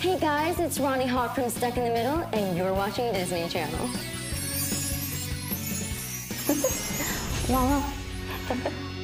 Hey guys, it's Ronnie Hawk from Stuck in the Middle, and you're watching Disney Channel. Mama.